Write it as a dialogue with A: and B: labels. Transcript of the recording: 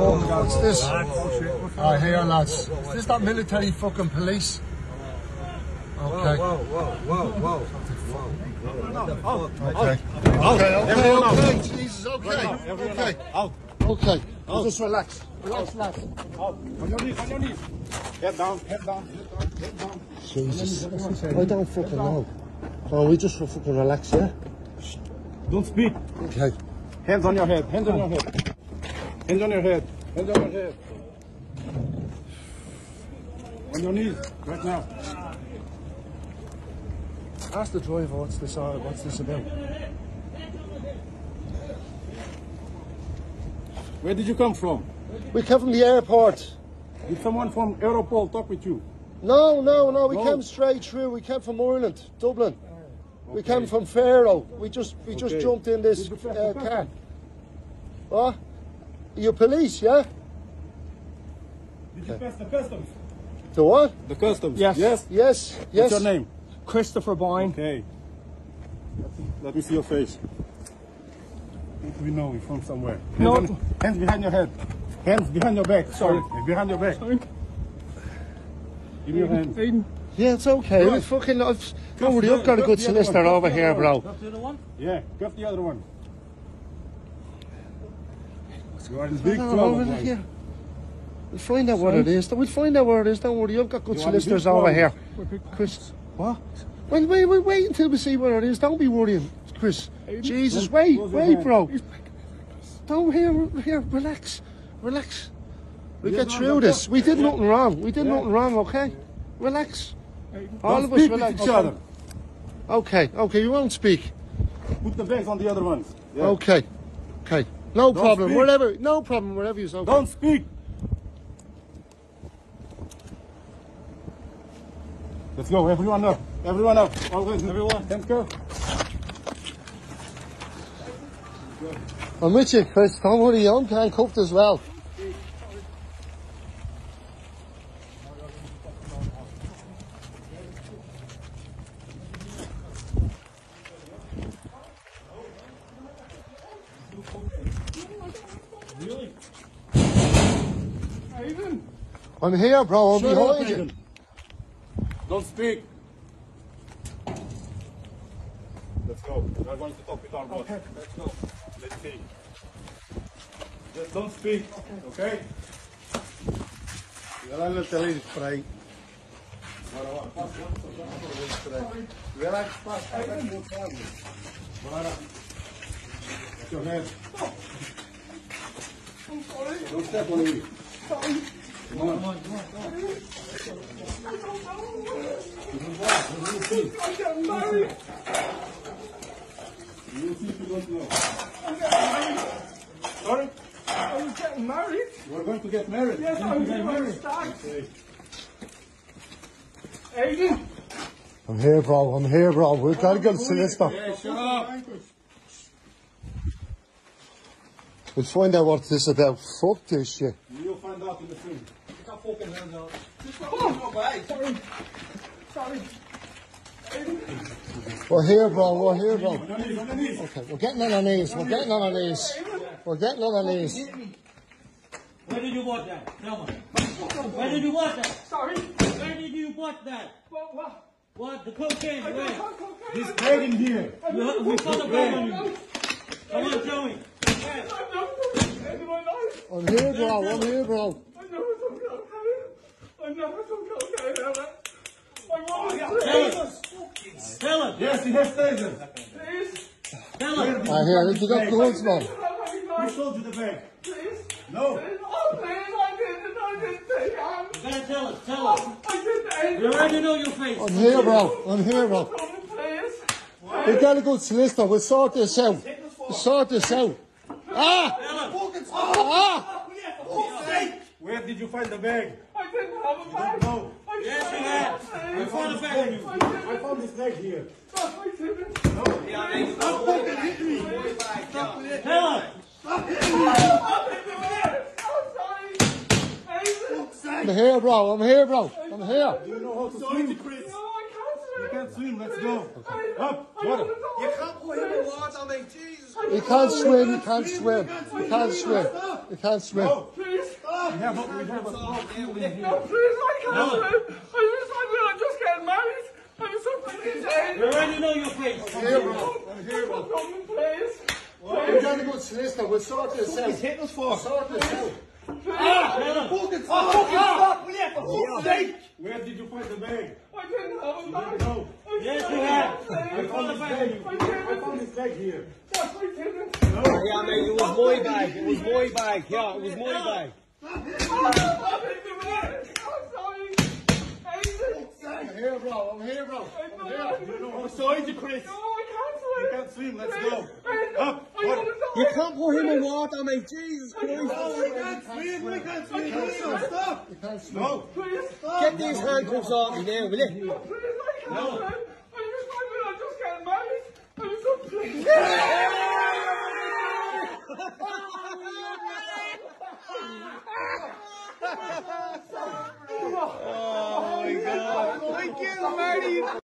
A: Oh, what's this? Ah, here, lads. Is this that military fucking police? Okay.
B: Whoa, whoa, whoa, whoa.
A: Okay. Okay, okay, okay. Jesus, okay. Okay. Okay. Just relax. Relax, relax.
C: On your knees, on your knees. Head down, head down, head down, head down.
A: Jesus. I don't fucking know. Oh, we just fucking relax, yeah?
C: Don't speak.
A: Okay.
C: Hands on your head, hands on your head. Hands on your head, hands on your head. On your knees, right now.
A: Ask the driver what's this, uh, what's this about.
C: Where did you come from?
A: We came from the airport.
C: Did someone from Europol talk with you?
A: No, no, no. We
C: No.
A: came straight through. We came from Ireland, Dublin. We came from Faro. We just we just jumped in this uh, car. What? You're police, yeah?
C: Did you pass the customs?
A: The what?
C: The customs?
D: Yes.
C: Yes?
A: Yes, yes.
C: What's your name?
D: Christopher Boyne.
C: Okay. Let me see your face. we know you from somewhere. Hands,
D: No.
C: on- hands behind your head. Hands behind your back. Sorry. Behind your back.
D: Sorry.
C: Give me your hand.
D: Aiden.
A: Yeah, it's okay.
C: Good.
A: We fucking, I've,
C: Cuff
A: don't worry,
C: the-
A: I've got a
C: cuff
A: good
C: the other
A: solicitor
C: one. Cuff
A: over
C: the
A: here,
C: other
A: bro.
C: one. Yeah, cuff the other one. You are in big trouble.
A: We'll find out what it is. We'll find out what it is. Don't worry, I've got good
C: You are in big
A: solicitors over here. Chris, what? Well, wait, wait, wait until we see what it is. Don't be worrying, Chris. Jesus,
C: Don't
A: wait,
C: your
A: wait, bro. Don't here, here, relax, relax. We get through this. We did
C: Yeah.
A: nothing wrong. We did
C: Yeah.
A: nothing wrong. Okay, relax. All
C: Don't
A: of us relax.
C: each other.
A: Okay, okay, you won't speak.
C: Put the bags on the other ones.
A: Okay, okay, no
C: Don't
A: problem.
C: speak.
A: Whatever, no problem. Whatever you say.
C: Don't speak. Let's go. Everyone up. Everyone up. Always. Everyone. Handcuff.
A: I'm with you, Chris. Don't worry, I'm handcuffed as well.
C: Aiden.
A: I'm here, bro. I'm
C: Shut up,
A: you.
C: Aiden. Don't speak. Let's go. We are going to talk with our boss. Okay. Let's go. Let's see. Just don't speak. Okay?
A: Relax, spray. Relax,
C: Put hands. Don't step on me. Come on. come on, come on. You will see if you don't know. I got married. Sorry?
D: I'm getting married.
C: You are going to get married.
D: Yes, I'm
C: get
D: getting
C: married.
D: married.
C: Okay.
D: Aiden.
A: I'm here, bro. I'm here, bro. We've got to get a solicitor.
C: Hey, shut up.
A: We'll find out what this is about. Fuck this shit.
C: You'll find out in the film.
D: Sorry. Sorry.
A: We're here, bro. We're here, bro.
C: On your knees, on your knees.
A: Okay, we're getting on our knees. We're getting on our knees. We're getting on our knees.
E: Where did you bought that? Tell me. Where did you bought that?
D: Sorry.
E: Where did you bought that?
D: What? What?
E: What? The cocaine? Where?
D: don't have cocaine.
C: This bag in here.
E: You, we found a bag on you. Come on, tell me.
A: I'm here, bro. I'm here, bro.
E: Tell us.
C: Yes, he has.
D: Please.
E: Tell us.
A: I hear it. You got guns, man.
D: Have any
C: Who sold you the bag?
D: Please.
C: No.
D: Oh, please. I didn't. I didn't take it.
E: You gotta tell us. Tell us. We already know your face.
A: I'm here, bro. I'm here, bro.
D: Please.
A: We've got a good solicitor. We'll sort this out. Sort this out. Ah! Ah!
C: Where did you find the bag?
D: I didn't have a bag.
C: No.
D: I
E: Yes, you
D: didn't
E: have.
D: have
E: We
D: a
E: found a bag on you.
C: I found this bag here.
D: I didn't.
E: Tell us.
A: I'm here, bro. I'm here, bro. I'm here.
C: Do you know how to swim, Chris? You can't swim. Let's go. Up. Water.
B: You can't put him in water, mate. Jesus.
A: You can't swim. You can't swim. You can't swim. You can't swim.
C: Go. Yeah, we have a talk here. We
D: No, please, I can't swim. I just, I mean, I'm just getting married. I'm so fucking
E: You already know your face.
A: Here, bro. I'm here, bro.
D: Come, please.
A: We got a good solicitor. We'll sort this out.
C: He's hitting us for.
A: Sort this out.
C: Fucking stop! Fucking stop! Will for fuck's sake? Where did you find the bag?
D: Bag.
C: No.
E: Yes, you have.
C: I found his bag.
D: I
C: I found his bag here.
B: Yeah, mate, it was my bag. It was my bag. Yeah, it was my bag.
D: Oh. I'm sorry. I.
A: I'm here, bro. I'm here, bro. I'm here.
C: I'm you, Chris.
D: No, I can't swim.
C: You can't swim. Let's go. Up.
B: You can't put him in water, mate. Jesus Christ.
C: No, we can't swim. We can't swim. No, stop.
A: You.
C: No.
D: Please. stop.
B: Get these handcuffs off me now, will you? No.
D: Please, I can't swim. I just, I just getting married. I'm so pleased.